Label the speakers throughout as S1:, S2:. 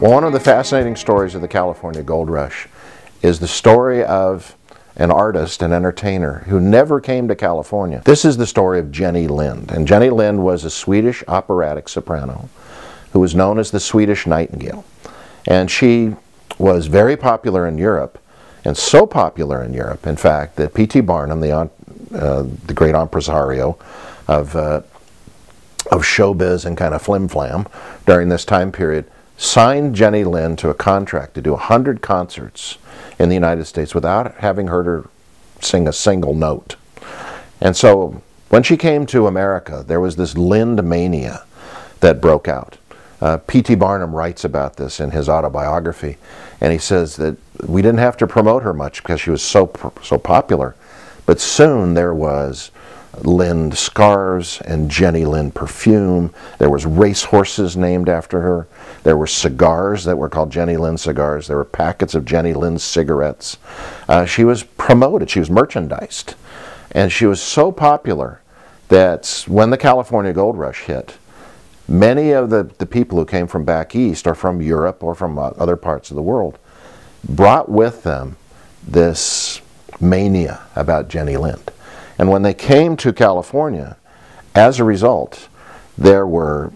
S1: One of the fascinating stories of the California Gold Rush is the story of an artist, an entertainer, who never came to California. This is the story of Jenny Lind. And Jenny Lind was a Swedish operatic soprano who was known as the Swedish Nightingale. And she was very popular in Europe, and so popular in Europe, in fact, that P.T. Barnum, the, uh, the great impresario of, uh, of showbiz and kind of flim-flam during this time period, signed Jenny Lind to a contract to do 100 concerts in the United States without having heard her sing a single note. And so when she came to America, there was this Lind mania that broke out. Uh, P.T. Barnum writes about this in his autobiography, and he says that we didn't have to promote her much because she was so so popular, but soon there was Lind scarves and Jenny Lind perfume. There was race horses named after her. There were cigars that were called Jenny Lind cigars. There were packets of Jenny Lind cigarettes. Uh, she was promoted. She was merchandised. And she was so popular that when the California Gold Rush hit, many of the, the people who came from back east or from Europe or from uh, other parts of the world brought with them this mania about Jenny Lind. And when they came to California, as a result, there were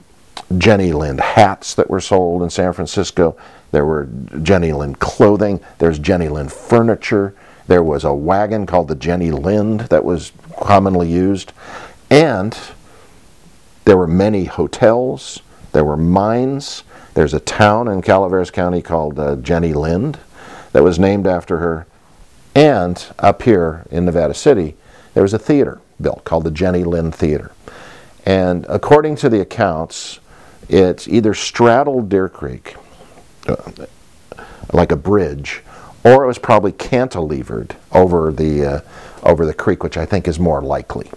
S1: Jenny Lind hats that were sold in San Francisco. There were Jenny Lind clothing. There's Jenny Lind furniture. There was a wagon called the Jenny Lind that was commonly used. And there were many hotels. There were mines. There's a town in Calaveras County called uh, Jenny Lind that was named after her. And up here in Nevada City, there was a theater built called the Jenny Lind Theater. And according to the accounts, it either straddled Deer Creek, uh, like a bridge, or it was probably cantilevered over the, uh, over the creek, which I think is more likely.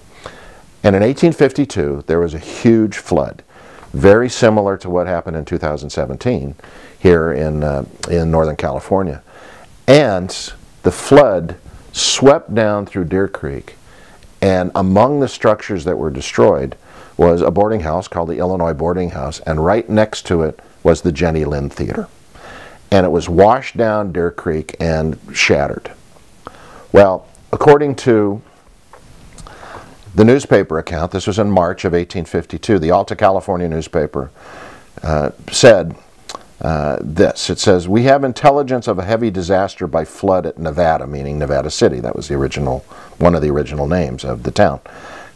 S1: And in 1852, there was a huge flood, very similar to what happened in 2017 here in, uh, in Northern California. And the flood swept down through Deer Creek and among the structures that were destroyed was a boarding house called the Illinois Boarding House, and right next to it was the Jenny Lind Theater. And it was washed down Deer Creek and shattered. Well, according to the newspaper account, this was in March of 1852, the Alta California newspaper uh, said uh, this. It says, We have intelligence of a heavy disaster by flood at Nevada, meaning Nevada City. That was the original, one of the original names of the town.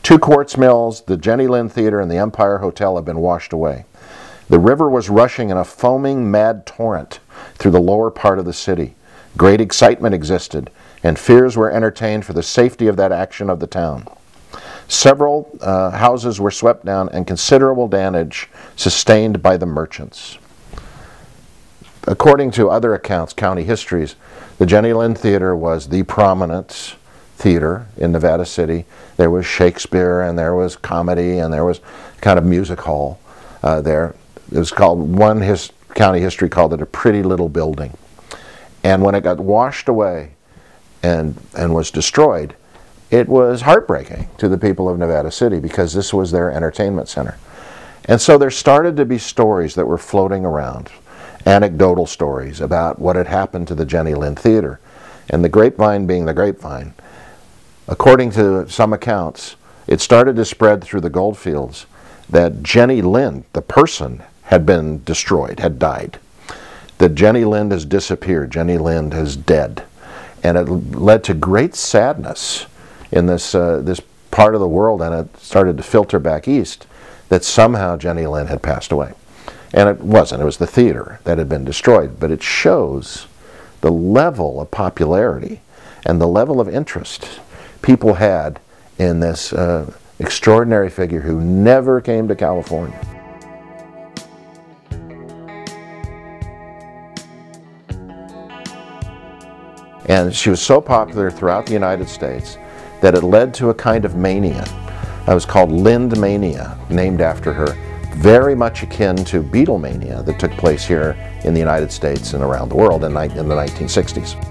S1: Two quartz mills, the Jenny Lind Theater, and the Empire Hotel have been washed away. The river was rushing in a foaming mad torrent through the lower part of the city. Great excitement existed, and fears were entertained for the safety of that action of the town. Several uh, houses were swept down and considerable damage sustained by the merchants according to other accounts, county histories, the Jenny Lind Theater was the prominent theater in Nevada City. There was Shakespeare and there was comedy and there was kind of music hall uh, there. It was called, one his, county history called it a pretty little building. And when it got washed away and, and was destroyed, it was heartbreaking to the people of Nevada City because this was their entertainment center. And so there started to be stories that were floating around anecdotal stories about what had happened to the Jenny Lind Theater. And the grapevine being the grapevine, according to some accounts, it started to spread through the goldfields that Jenny Lind, the person, had been destroyed, had died. That Jenny Lind has disappeared, Jenny Lind is dead. And it led to great sadness in this, uh, this part of the world, and it started to filter back east that somehow Jenny Lind had passed away. And it wasn't, it was the theater that had been destroyed. But it shows the level of popularity and the level of interest people had in this uh, extraordinary figure who never came to California. And she was so popular throughout the United States that it led to a kind of mania. It was called Lind Mania, named after her very much akin to Beatlemania that took place here in the United States and around the world in, in the 1960s.